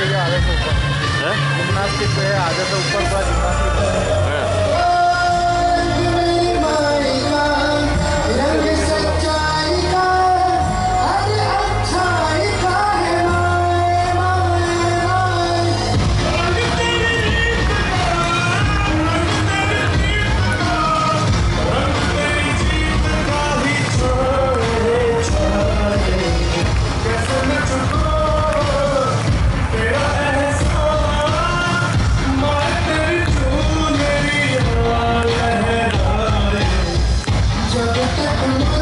तो आदत से ऊपर। तो है? जिमनास्टिक पे से ऊपर का I'm